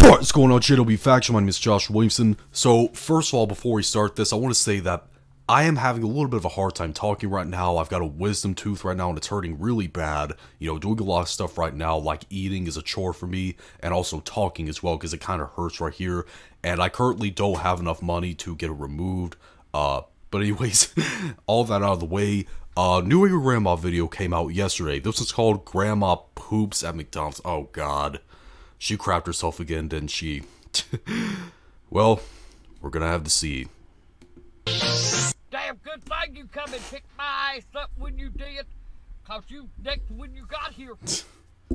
What's going on, JW Faction? My name is Josh Williamson. So, first of all, before we start this, I want to say that I am having a little bit of a hard time talking right now. I've got a wisdom tooth right now and it's hurting really bad. You know, doing a lot of stuff right now, like eating is a chore for me, and also talking as well, because it kind of hurts right here. And I currently don't have enough money to get it removed. Uh, but anyways, all that out of the way, uh, new Grandma video came out yesterday. This is called Grandma Poops at McDonald's. Oh god. She crapped herself again, didn't she? well, we're gonna have to see. Damn good thing you come and picked my ass up when you did. Cause you nicked when you got here.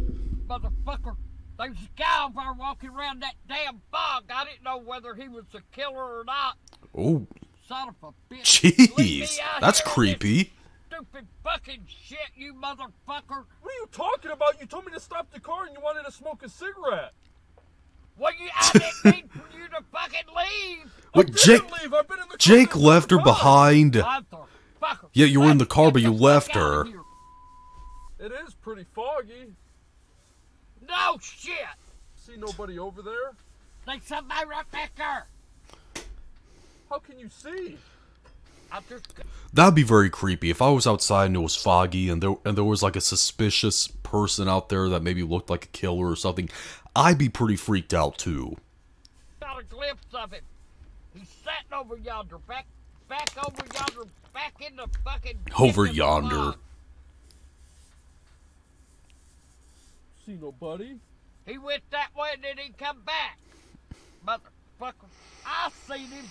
Motherfucker. There's a guy over there walking around that damn fog. I didn't know whether he was a killer or not. Oh, Son of a bitch. Jeez. That's creepy. This Stupid fucking shit, you motherfucker. What are you talking about? You told me to stop the car and you wanted to smoke a cigarette. Well, you, I didn't mean for you to fucking leave. Wait, I didn't Jake, leave. I've been in the Jake since left her the behind. Yeah, you were in the car, but you left her. It is pretty foggy. No shit. See nobody over there? There's somebody right back there. How can you see? I That'd be very creepy if I was outside and it was foggy and there and there was like a suspicious person out there that maybe looked like a killer or something. I'd be pretty freaked out too. got a glimpse of him. He's sitting over yonder, back, back over yonder, back in the fucking. Over dip in the yonder. log. See nobody? He went that way and then he come back. Motherfucker, I seen him.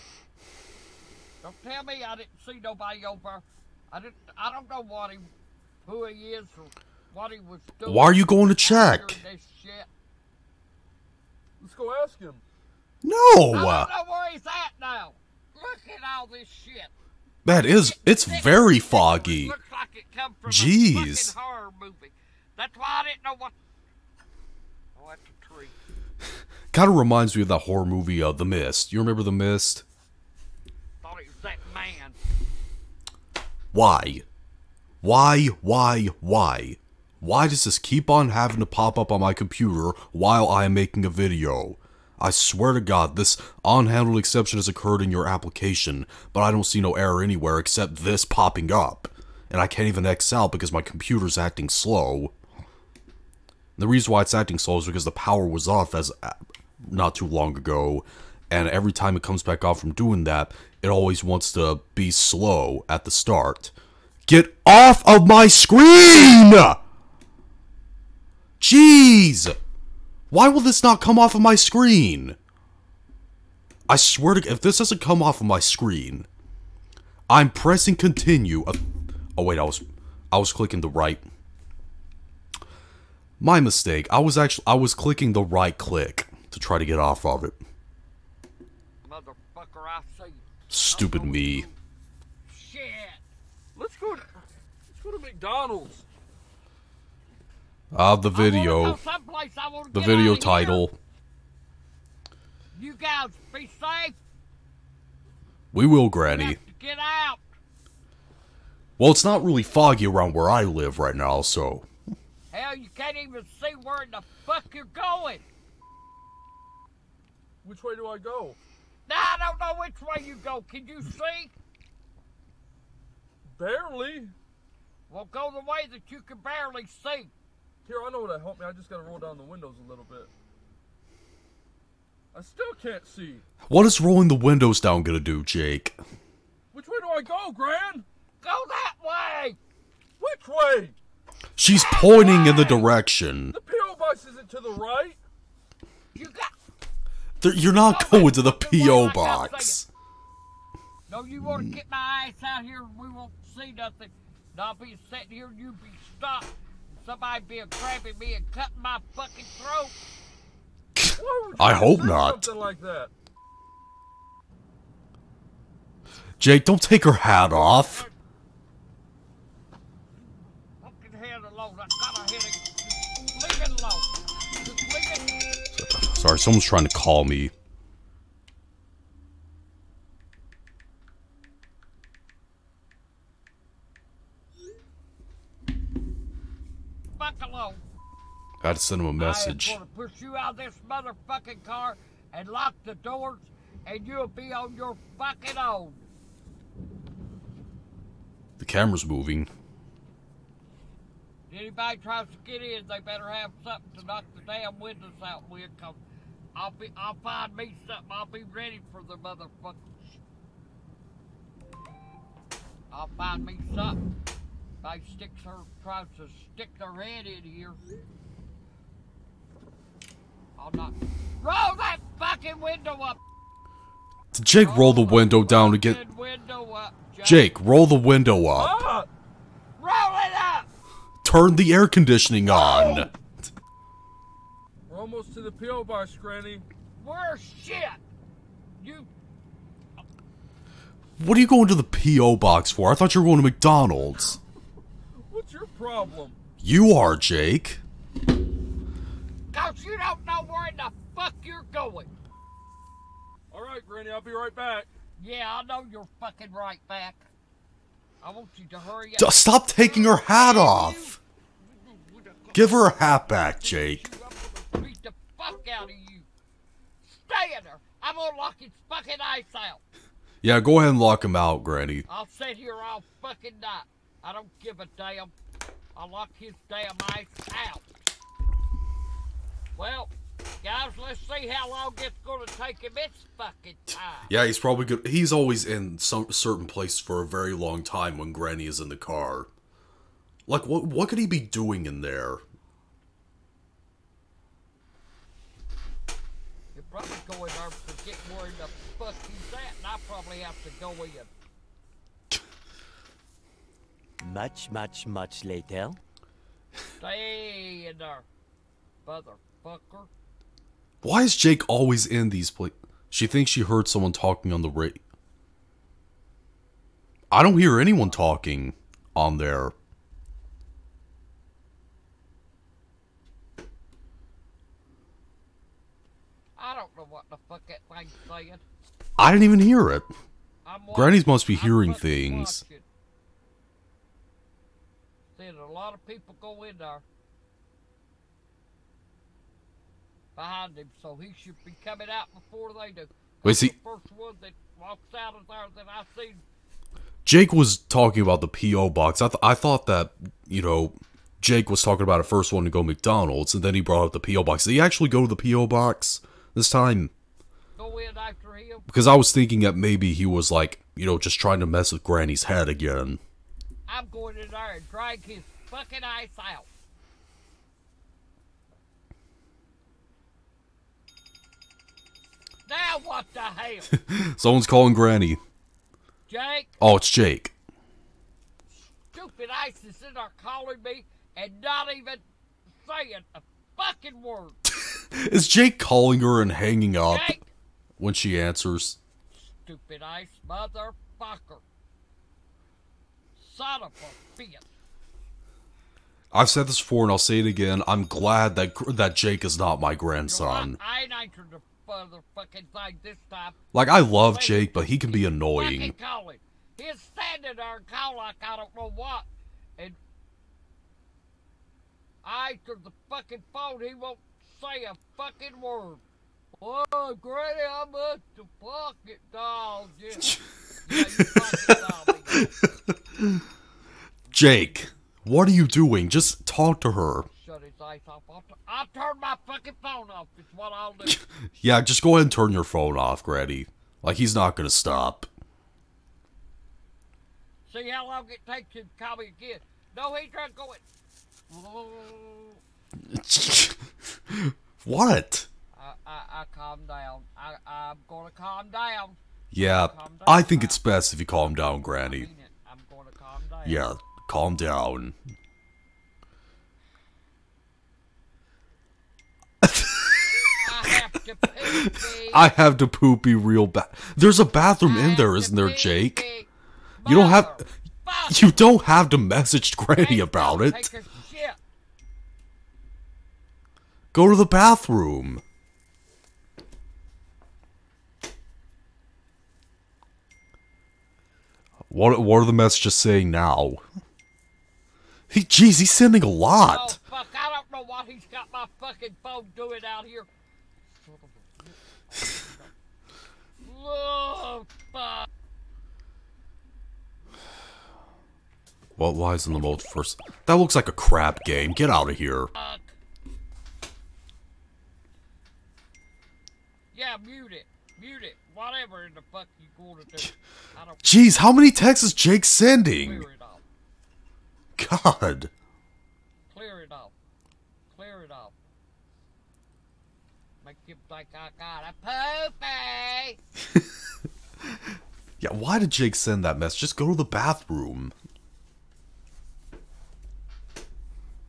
Don't tell me I didn't see nobody over. I didn't. I don't know what he, who he is, or what he was doing. Why are you going to check? during This shit. Let's go ask him. No. I don't know where he's at now. Look at all this shit. that is it's very foggy. Looks like it come from Jeez. fucking horror movie. That's why I didn't know what. Oh, that's a tree. Kind of reminds me of that horror movie, uh, The Mist. You remember The Mist? Thought it was that man. Why? Why, why, why? Why does this keep on having to pop up on my computer while I am making a video? I swear to God, this unhandled exception has occurred in your application, but I don't see no error anywhere except this popping up. And I can't even X out because my computer's acting slow. The reason why it's acting slow is because the power was off as uh, not too long ago, and every time it comes back off from doing that, it always wants to be slow at the start. Get off of my screen! Jeez! Why will this not come off of my screen? I swear to if this doesn't come off of my screen, I'm pressing continue. Uh, oh wait, I was I was clicking the right. My mistake. I was actually I was clicking the right click to try to get off of it. Motherfucker, I see you. Stupid me. Shit. Let's go. To, let's go to McDonald's. Ah, the I wanna video. go I The video outta here. title. You guys be safe. We will, You Granny. have to get out. Well, it's not really foggy around where I live right now, so. Hell, you can't even see where in the fuck you're going. Which way do I go? Now I don't know which way you go. Can you see? Barely. Well, go the way that you can barely see. Here, I know what'll help me. I just gotta roll down the windows a little bit. I still can't see. What is rolling the windows down gonna do, Jake? Which way do I go, Gran? Go that way. Which way? She's pointing in the direction. The P.O. box isn't to the right. You got. There- You're not going to the P.O. box. No, you want to get my ass out here and we won't see nothing. And I'll be sitting here and you be stopped. Somebody be grabbing me and cutting my fucking throat. I hope not. Something like that. Jake, don't take her hat off. Sorry, someone's trying to call me. Fuck alone. I had to send him a I am gonna push you out of this motherfucking car and lock the doors, and you'll be on your fucking own. The camera's moving. Anybody tries to get in, they better have something to knock the damn windows out with, cause I'll be, I'll find me something. I'll be ready for the motherfuckers. I'll find me something. If they sticks her, tries to stick their head in here, I'll not roll that fucking window up. Did Jake roll the window down to get. Window up, Jake. Jake, roll the window up. Ah! roll it up. Turn the air conditioning on. Almost to the P.O. box, Granny. We're shit. You What are you going to the P.O. box for? I thought you were going to McDonald's. What's your problem? You are, Jake. Cause you don't know where in the fuck you're going. All right, Granny, I'll be right back. Yeah, I know you're fucking right back. I want you to hurry D- up. Stop taking her hat off. Give her a hat back, Jake. I'm gonna beat the fuck out of you. Stay in there. I'm gonna lock his fucking eyes out. Yeah, go ahead and lock him out, Granny. I'll sit here all fucking night. I don't give a damn. I'll lock his damn eyes out. Well, guys, let's see how long it's gonna take him this fucking time. Yeah, he's probably good. He's always in some certain place for a very long time when Granny is in the car. Like, what what could he be doing in there? You're probably going there to forget where the fuck he's at, and I probably have to go in. Much, much, much later. Stay in there, motherfucker. Why is Jake always in these places? She thinks she heard someone talking on the radio. I don't hear anyone talking on there. I don't know what the fuck that thing's saying. I didn't even hear it. I'm Granny's must be I'm hearing things. watching. Seeing a lot of people go in there behind him, so he should be coming out before they do. Wait, see- the first one that walks out of there that I seen. Jake was talking about the PO box. I th- I thought that you know Jake was talking about a first one to go McDonald's, and then he brought up the PO box. Did he actually go to the PO box this time? Go in after him. Because I was thinking that maybe he was like you know just trying to mess with Granny's head again. I'm going in there and drag his fucking eyes out. Now what the hell? Someone's calling Granny. Jake, Oh, it's Jake. stupid ice is in there calling me and not even saying a fucking word. Is Jake calling her and hanging up Jake, when she answers? stupid ice motherfucker. Son of a bitch. I've said this before and I'll say it again. I'm glad that that Jake is not my You know what? grandson. I ain't the motherfucking thing this time. Like I love Jake, but he can be annoying. He's standing there and call like I don't know what. And I answered the fucking phone. He won't say a fucking word. Oh, Granny, I'm at the pocket dog. Yeah, yeah dog. Jake, what are you doing? Just talk to her. Shut his eyes off. I'll, t- I'll turn my fucking phone off. It's what I'll do. Yeah, just go ahead and turn your phone off, Granny. Like he's not gonna stop. See how long it takes him to call me again. No, he's not going. what? I, I, I calm down. I, I'm gonna calm down. Yeah, Calm down, I think it's best if you calm down, I Granny. mean. I'm gonna calm down. Yeah, calm down. I have to pee. I have to poopy real bad. There's a bathroom in there, isn't there, Jake? You don't have you don't have to message Granny about it. Take a shit. Go to the bathroom. What what are the messages saying now? He jeez, he's sending a Oh lot. fuck! I don't know what he's got my fucking phone doing out here. Oh, fuck. What lies in the multiverse? That looks like a crap game. Get out of here. Yeah, mute it. Mute it. Whatever in the fuck you gonna do. I don't Jeez, how many texts is Jake sending? clear it off. God. Clear it off. Clear it off. Make you think I got a poopy. Yeah, why did Jake send that mess? Just go to the bathroom.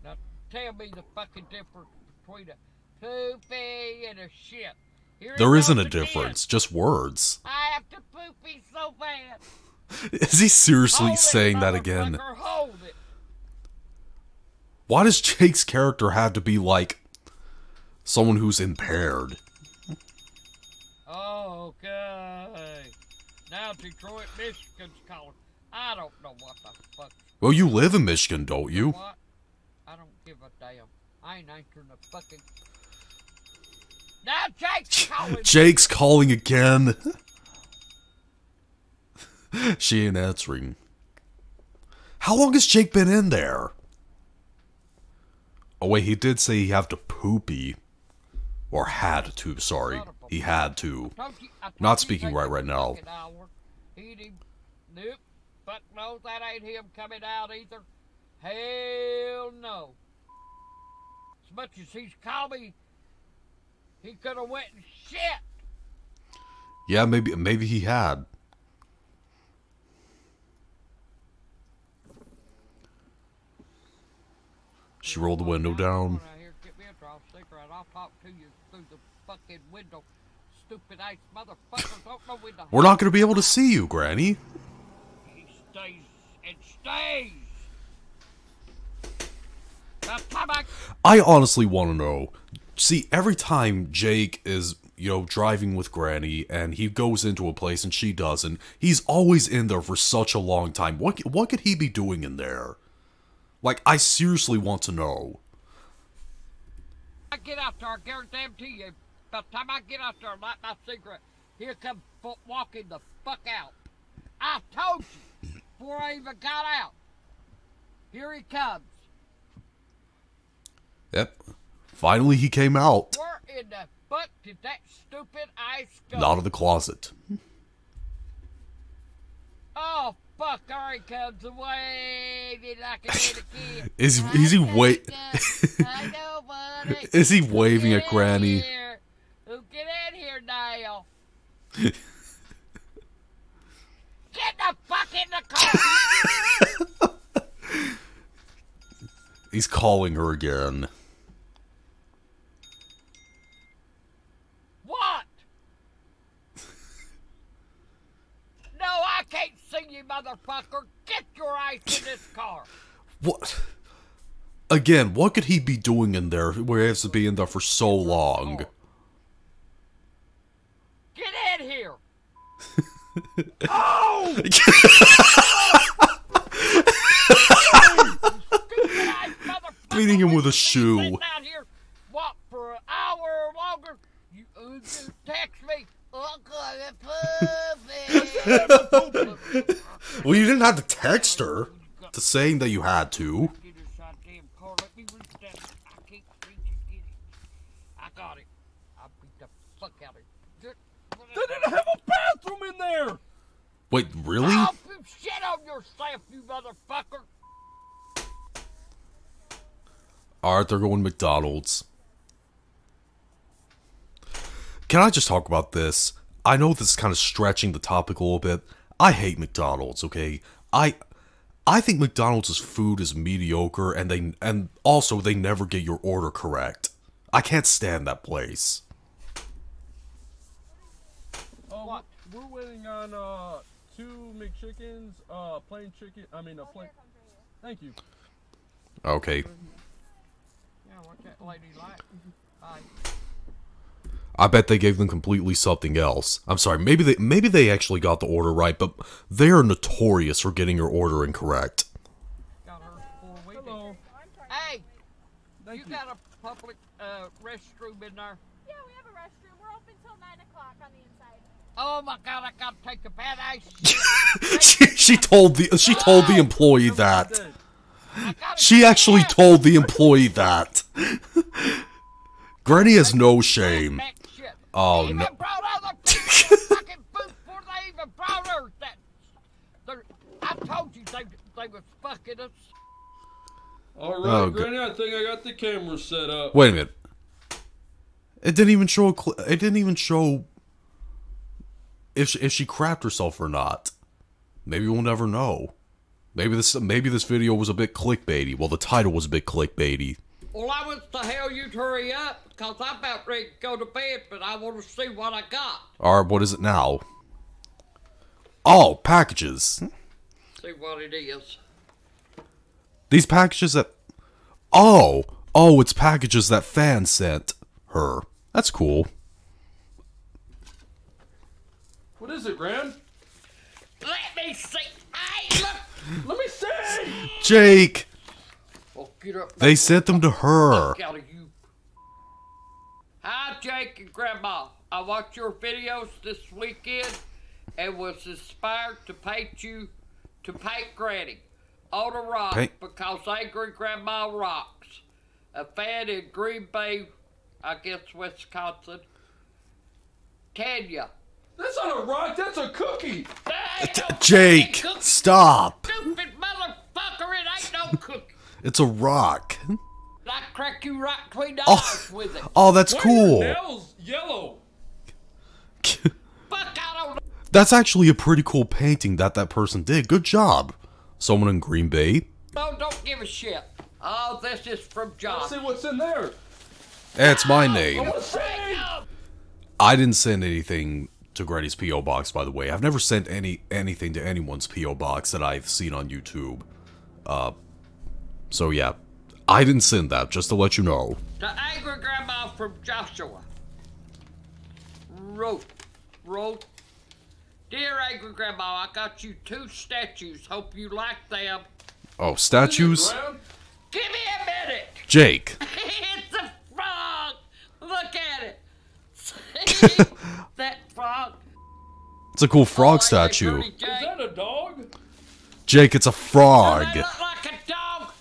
Now tell me the fucking difference between a poopy and a shit. Here There isn't a difference, just words. I have to poopy so bad. Is he seriously Hold it, saying that again? It. Why does Jake's character have to be like someone who's impaired? Oh, okay. Now Detroit, Michigan's calling. I don't know what the fuck. Well, you live in Michigan, don't you? What? I don't give a damn. I ain't answering the fucking. Now Jake's calling. Jake's calling again. she ain't answering. How long has Jake been in there? Oh wait, he did say he had to poopy. Or had to, sorry. He had to. You- Not speaking right right now. fucking hour. He didn't. Nope. Fuck no, that ain't him coming out either. Hell no. As much as he's called me, he could have went and shit. Yeah, maybe maybe he had. She rolled the window down. Come on out here, get me a draw cigarette. I'll talk to you through the fucking window. Stupid ass motherfucker don't know when to We're not gonna be able to see you, Granny. He stays and stays. I honestly want to know. See, every time Jake is, you know, driving with Granny and he goes into a place and she doesn't, he's always in there for such a long time. What what could he be doing in there? Like, I seriously want to know. I get out there, I guarantee you, by the time I get out there and light my cigarette, here come walking the fuck out. I told you before I even got out. Here he comes. Yep. Finally, he came out. Where in the fuck did that stupid ice go? Out of the closet. Oh fuck! There he comes away like a. Is is he I wait? got- I know, buddy. Is he waving at Granny? here. Get in here now? Get the fuck in the car! He's calling her again. what? No, I can't see you, motherfucker. Get your ass in this car. What? Again, what could he be doing in there where he has to be in there for so long? Get in here. oh! Beating him with a shoe. What for an hour or longer? You, uh, you text me. Uncle. Well, you didn't have to text her to saying that you had to. Get this goddamn car. Let me reach that. I can't reach and get it. I got it. I beat the fuck out of it. They didn't have a bathroom in there. Wait, really? Oh, you shit on yourself, you motherfucker. Alright, they're going McDonald's. Can I just talk about this? I know this is kind of stretching the topic a little bit. I hate McDonald's, okay? I I think McDonald's food is mediocre and they and also they never get your order correct. I can't stand that place. Uh, What? We're waiting on uh two McChickens, uh plain chicken. I mean a plain. Thank you. Okay. Yeah, what's that lady like? Hi. I bet they gave them completely something else. I'm sorry, maybe they maybe they actually got the order right, but they are notorious for getting your order incorrect. Got her before we. Hello. Hey, Thank you you. got a public uh, restroom in there? Yeah, we have a restroom. We're open till 9 o'clock on the inside. Oh my god, I gotta take a badass shit. she she told the she told the employee that. Dead. I gotta She actually bath. told the employee that. Granny has no shame. Oh, They even no. brought other people to fucking before they even brought her. That, I told you they, they was fucking us. All right, Oh, Granny. I think I got the camera set up. Wait a minute. It didn't even show. a Cl- it didn't even show if she, if she crapped herself or not. Maybe we'll never know. Maybe this maybe this video was a bit clickbaity. Well, the title was a bit clickbaity. Well, I was to hell you'd hurry up because I'm about ready to go to bed, but I want to see what I got. All right, what is it now? Oh, packages. See what it is. These packages that. Oh, oh, it's packages that fans sent her. That's cool. What is it, Gran? Let me see. Hey, look. Let me see. Jake, get up. they sent them to her. Out of you. Hi, Jake and Grandma. I watched your videos this weekend and was inspired to paint you to paint Granny on a rock Paint- because Angry Grandma rocks. A fan in Green Bay, I guess Wisconsin. Tanya. That's not a rock. That's a cookie. That Jake, cookie, stop. Stupid motherfucker, it ain't no cookie. It's a rock. I crack you right between the Oh. eyes with it. Oh, that's Why are cool. your nails yellow. Fuck, I don't know. That's actually a pretty cool painting that that person did. Good job. Someone in Green Bay. No, don't give a shit. Oh, this is from John. Let's see what's in there. That's my name. want to see. I didn't send anything to Granny's PO box, by the way. I've never sent any anything to anyone's PO box that I've seen on YouTube. Uh, so yeah, I didn't send that. Just to let you know. The angry grandma from Joshua wrote, wrote, Dear angry grandma, I got you two statues. Hope you like them. Oh, statues. Give me a minute. Jake. it's a frog. Look at it. See that frog? It's a cool frog Oh, statue. Is Jake? that a dog? Jake, it's a Do frog. They look like a dog.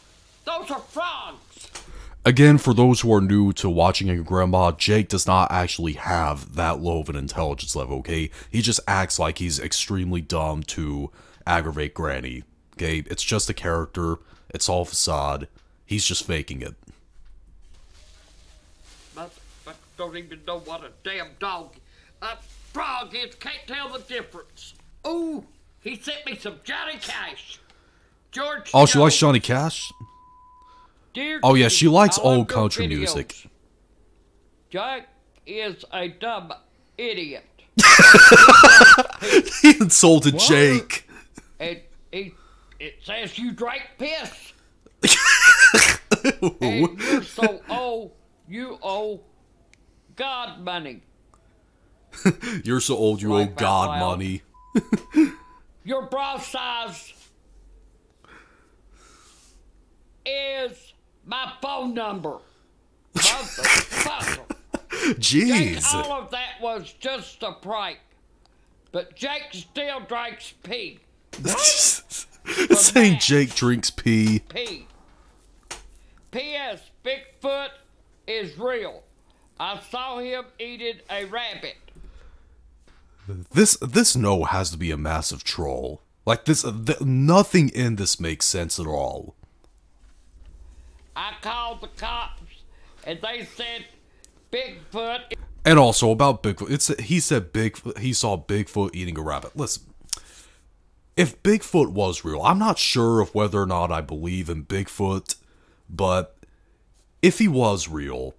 Those are frogs. Again, for those who are new to watching a grandma, Jake does not actually have that low of an intelligence level, okay? He just acts like he's extremely dumb to aggravate Granny, okay? It's just a character, it's all facade. He's just faking it. Motherfucker don't even know what a damn dog, a frog is. Can't tell the difference. Ooh, he sent me some Johnny Cash. George. Oh, she likes Johnny Cash? Dear Oh, yeah, she likes I old country videos. music. Jack is a dumb idiot. he insulted Jake. And he, it says you drank piss. and you're so old, you owe God money. You're so old, you owe God loud. money. Your bra size is my phone number. Motherfucker. Jake, Jeez. all of that was just a prank. But Jake still drinks pee. Saying Jake drinks pee. P. P.S. Bigfoot is real. I saw him eating a rabbit. This this no has to be a massive troll. Like this, th- nothing in this makes sense at all. I called the cops and they said Bigfoot. And also about Bigfoot, it's he said big he saw Bigfoot eating a rabbit. Listen, if Bigfoot was real, I'm not sure of whether or not I believe in Bigfoot, but if he was real,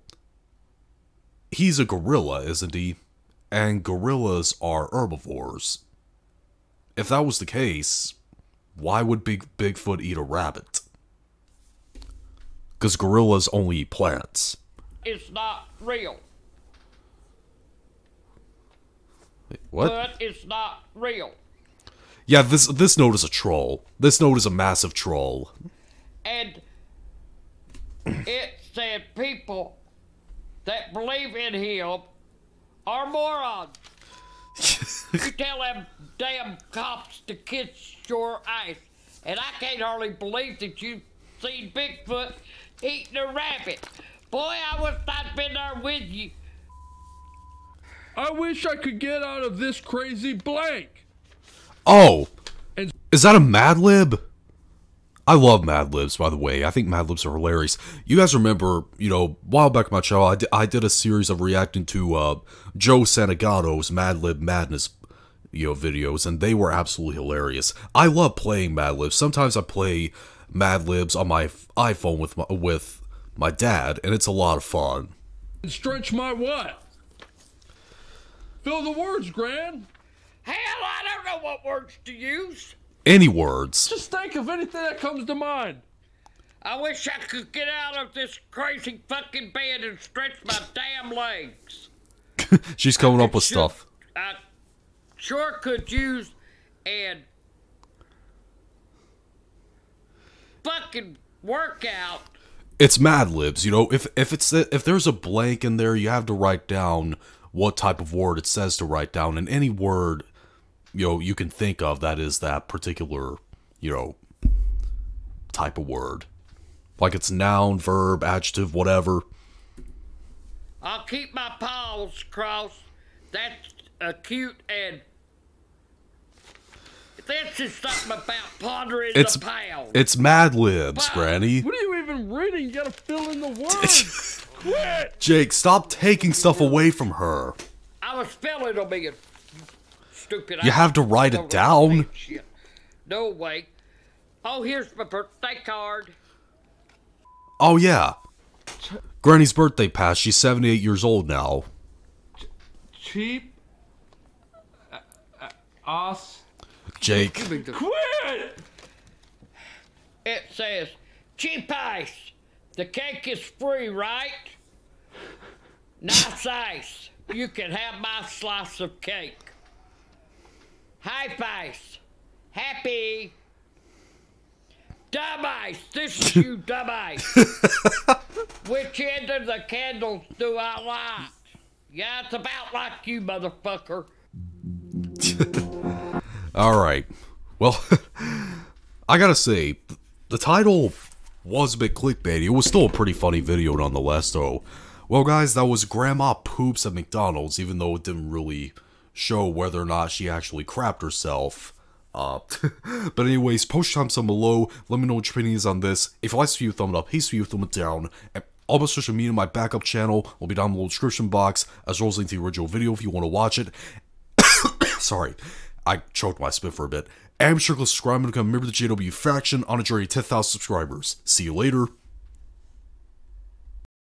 he's a gorilla, isn't he? And gorillas are herbivores. If that was the case, why would Big Bigfoot eat a rabbit? Because gorillas only eat plants. It's not real. What? But it's not real. Yeah, this this note is a troll. This note is a massive troll. And it said people that believe in him are morons. you tell them damn cops to kiss your ass. And I can't hardly believe that you've seen Bigfoot eating a rabbit. Boy, I wish I'd been there with you. I wish I could get out of this crazy blank. Oh, And- is that a Mad Lib? I love Mad Libs, by the way. I think Mad Libs are hilarious. You guys remember, you know, a while back on my channel, I did, I did a series of reacting to uh, Joe Santagato's Mad Lib Madness, you know, videos, and they were absolutely hilarious. I love playing Mad Libs. Sometimes I play Mad Libs on my iPhone with my, with my dad, and it's a lot of fun. And stretch my what? Fill the words, Gran. Hell, I don't know what words to use. Any words? Just think of anything that comes to mind. I wish I could get out of this crazy fucking bed and stretch my damn legs. She's coming up with Sure- stuff. I sure could use and fucking workout. it's Mad Libs. You know, if if it's if there's a blank in there, you have to write down what type of word it says to write down, and any word you know you can think of that is that particular you know type of word, like it's noun, verb, adjective, whatever. I'll keep my paws crossed. That's acute and this is something about pondering It's the pound. it's Mad Libs, Wow. Granny. What are you even reading? You gotta fill in the words. Quit. Jake, stop taking stuff away from her. I was spelling on me, you stupid. You have to write it down. No way. Oh, here's my birthday card. Oh yeah, Granny's birthday passed. She's seventy eight years old now. Cheap. uh, uh, Us. Jake. Quit. It says, cheap ice. The cake is free, right? Nice ice. You can have my slice of cake. High ice. Happy. Dumb ice. This is you, dumb ice. Which end of the candles do I light? Yeah, it's about like you, motherfucker. All right. Well, I gotta say, the title was a bit clickbaity. It was still a pretty funny video nonetheless, though. Well, guys, that was Grandma Poops at McDonald's, even though it didn't really show whether or not she actually crapped herself. Uh, but anyways, post your time below. Let me know what your opinion is on this. If you like this video, thumb it up. Hate this video, thumb it down. And all my social media, my backup channel will be down in the description box, as well as link to the original video if you want to watch it. Sorry, I choked my spit for a bit. And be sure to subscribe and become a member of the JW faction on a journey to 10,000 subscribers. See you later.